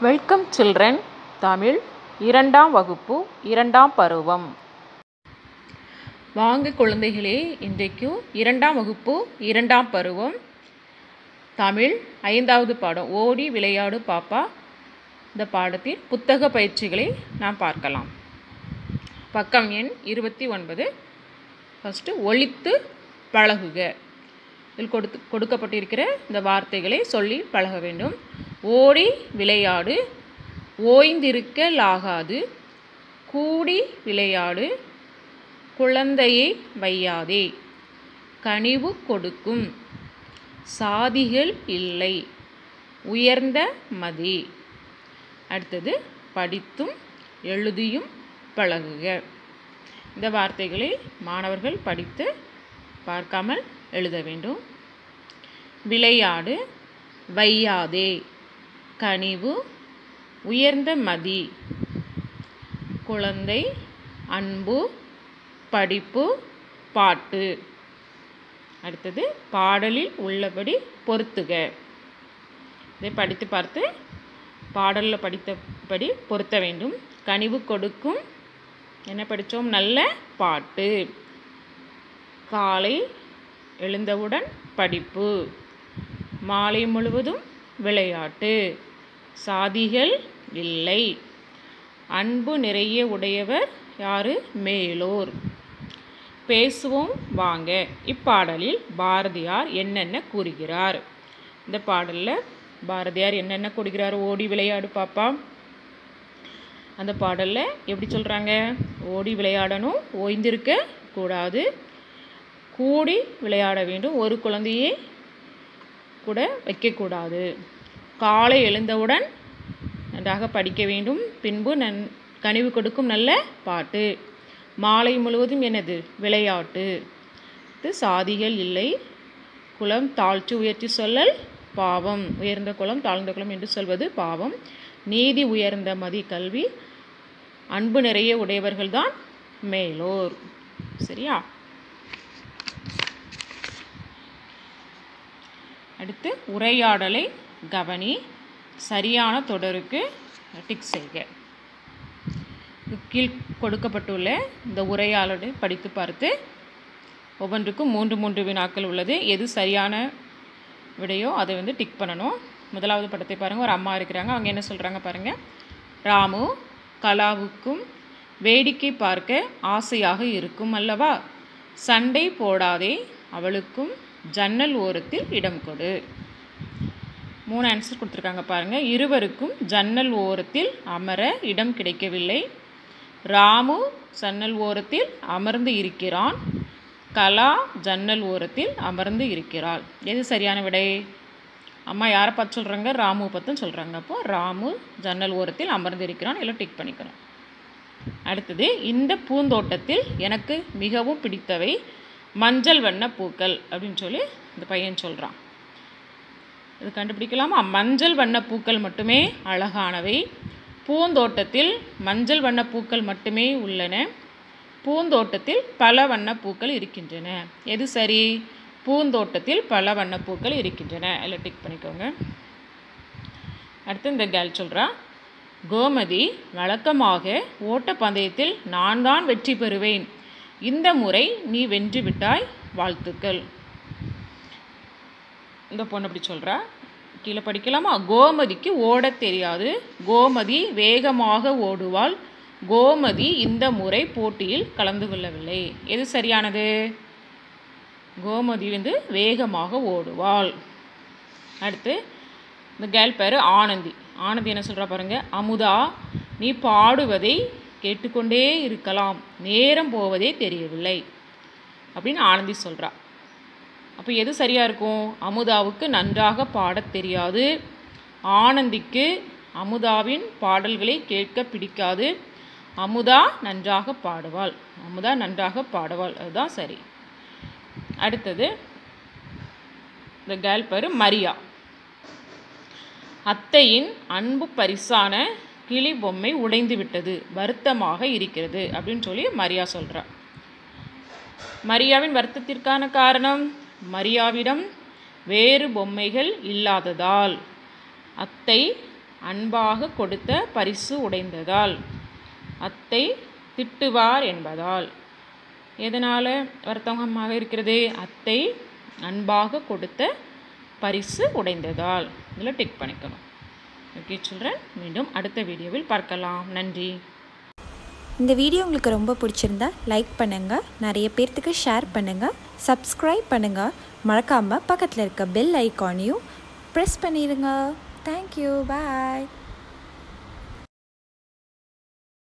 Welcome children Tamil இரண்டாம் வகுப்பு இரண்டாம் பருவம். வாங்க குழந்தைகளே இன்றைக்கு இரண்டாம் வகுப்பு இரண்டாம் பருவம். தமிழ் ஐந்தாவது பாடம். ஓடி விளையாடு பாப்பா. இந்த பாடத்தில் புத்தக பயிற்சிகளை நாம் பார்க்கலாம். பக்கம் எண் இருபத்தி ஒன்பது. ஃபஸ்ட்டு ஒழித்து பழகுக. இதில் கொடுத்து கொடுக்கப்பட்டிருக்கிற இந்த வார்த்தைகளை சொல்லி பழக வேண்டும். ஓடி விளையாடு ஓய்ந்திருக்கலாகாது கூடி விளையாடு குழந்தையை வையாதே. கனிவு கொடுக்கும் சாதிகள் இல்லை உயர்ந்த மதி. அடுத்தது படித்தும் எழுதியும் பழகுக. இந்த வார்த்தைகளை மாணவர்கள் படித்து பார்க்காமல் எழுத வேண்டும். விளையாடு வையாதே. கனிவு உயர்ந்த மதி. குழந்தை அன்பு படிப்பு பாட்டு. அடுத்தது பாடலில் உள்ளபடி பொருத்துக இதை படித்து பார்த்து பாடலில் படித்தபடி பொருத்த வேண்டும். கனிவு கொடுக்கும். என்ன படித்தோம்? நல்ல பாட்டு. காலை எழுந்தவுடன் படிப்பு. மாலை முழுவதும் விளையாட்டு. சாதிகள் இல்லை. அன்பு நிறைய உடையவர் யாரு? மேலோர். பேசுவோம் வாங்க. இப்பாடலில் பாரதியார் என்னென்ன கூறுகிறார்? இந்த பாடலில் பாரதியார் என்னென்ன கூறுகிறார்? ஓடி விளையாடு பாப்பா. அந்த பாடலில் எப்படி சொல்கிறாங்க ஓடி விளையாடணும் ஓய்ந்திருக்க கூடாது. கூடி விளையாட வேண்டும். ஒரு குழந்தையே கூட வைக்கக்கூடாது. காலை எழுந்தவுடன் நன்றாக படிக்க வேண்டும். பின்பு நன் கனிவு கொடுக்கும் நல்ல பாட்டு. மாலை முழுவதும் எனது விளையாட்டு. இது சாதிகள் இல்லை. குலம் தாழ்ச்சி உயர்த்தி சொல்லல் பாவம். உயர்ந்த குலம் தாழ்ந்த குலம் என்று சொல்வது பாவம். நீதி உயர்ந்த மதி கல்வி. அன்பு நிறைய உடையவர்கள்தான் மேலோர். சரியா? அடுத்து உரையாடலை கவனி சரியான தொடருக்கு டிக் செய்க. கீழ் கொடுக்கப்பட்டுள்ள இந்த உரையாடலை படித்து பார்த்து ஒவ்வொன்றுக்கும் மூன்று மூன்று வினாக்கள் உள்ளது. எது சரியான விடையோ அதை வந்து டிக் பண்ணணும். முதலாவது படத்தை பாருங்கள் ஒரு அம்மா இருக்கிறாங்க. அவங்க என்ன சொல்கிறாங்க பாருங்கள் ராமு கலாவுக்கும் வேடிக்கை பார்க்க ஆசையாக இருக்கும் அல்லவா? சண்டை போடாதே அவளுக்கும் ஜன்னல் ஓரத்தில் இடம் கொடு. மூணு ஆன்சர் கொடுத்துருக்காங்க பாருங்கள் இருவருக்கும் ஜன்னல் ஓரத்தில் அமர இடம் கிடைக்கவில்லை. ராமு ஜன்னல் ஓரத்தில் அமர்ந்து இருக்கிறான். கலா ஜன்னல் ஓரத்தில் அமர்ந்து இருக்கிறாள். எது சரியான விடை? அம்மா யாரை பார்த்து சொல்கிறாங்க ராமு பார்த்தும் சொல்கிறாங்க அப்போது ராமு ஜன்னல் ஓரத்தில் அமர்ந்து இருக்கிறான். எல்லாம் டிக் பண்ணிக்கிறோம் அடுத்தது இந்த பூந்தோட்டத்தில் எனக்கு மிகவும் பிடித்தவை மஞ்சள் வண்ண பூக்கள் அப்படின்னு சொல்லி இந்த பையன் சொல்கிறான் இது கண்டுபிடிக்கலாமா? மஞ்சள் வண்ண பூக்கள் மட்டுமே அழகானவை. பூந்தோட்டத்தில் மஞ்சள் வண்ண பூக்கள் மட்டுமே உள்ளன. பூந்தோட்டத்தில் பல வண்ண பூக்கள் இருக்கின்றன. எது சரி? பூந்தோட்டத்தில் பல வண்ண பூக்கள் இருக்கின்றன. எல்லாம் டிக் பண்ணிக்கோங்க. அடுத்து இந்த கேள் சொல்கிறா கோமதி வழக்கமாக ஓட்டப்பந்தயத்தில் நான் தான் வெற்றி பெறுவேன். இந்த முறை நீ வென்று விட்டாய் வாழ்த்துக்கள். இந்த பொண்ணு அப்படி சொல்கிறா கீழே படிக்கலாமா? கோமதிக்கு ஓடத் தெரியாது. கோமதி வேகமாக ஓடுவாள். கோமதி இந்த முறை போட்டியில் கலந்து கொள்ளவில்லை. எது சரியானது? கோமதி வந்து வேகமாக ஓடுவாள். அடுத்து இந்த கேர்ள் பேர் ஆனந்தி. ஆனந்தி என்ன சொல்கிறா பாருங்க? அமுதா நீ பாடுவதை கேட்டுக்கொண்டே இருக்கலாம். நேரம் போவதே தெரியவில்லை. அப்படின்னு ஆனந்தி சொல்கிறா அப்போ எது சரியாக இருக்கும்? அமுதாவுக்கு நன்றாக பாடத் தெரியாது. ஆனந்திக்கு அமுதாவின் பாடல்களை கேட்க பிடிக்காது. அமுதா நன்றாக பாடுவாள். அமுதா நன்றாக பாடுவாள். அதுதான் சரி. அடுத்தது இந்த கேர்ள் பேர் மரியா. அத்தையின் அன்பு பரிசான கிளி பொம்மை உடைந்து விட்டது வருத்தமாக இருக்கிறது அப்படின்னு சொல்லி மரியா சொல்கிறா மரியாவின் வருத்தத்திற்கான காரணம் மரியாவிடம் வேறு பொம்மைகள் இல்லாததால் அத்தை அன்பாக கொடுத்த பரிசு உடைந்ததால் அத்தை திட்டுவார் என்பதால். எதனால் வருத்தமாக இருக்கிறது? அத்தை அன்பாக கொடுத்த பரிசு உடைந்ததால். இதில் டிக் பண்ணிக்கணும். ஓகே சில்ட்ரன் மீண்டும் அடுத்த வீடியோவில் பார்க்கலாம். நன்றி. இந்த வீடியோ உங்களுக்கு ரொம்ப பிடிச்சிருந்தா லைக் பண்ணுங்கள் நிறைய பேர்த்துக்கு ஷேர் பண்ணுங்கள் சப்ஸ்கிரைப் பண்ணுங்கள் மறக்காமல் பக்கத்தில் இருக்க பெல் ஐக்கானையும் ப்ரெஸ் பண்ணிடுங்க தேங்க்யூ பாய்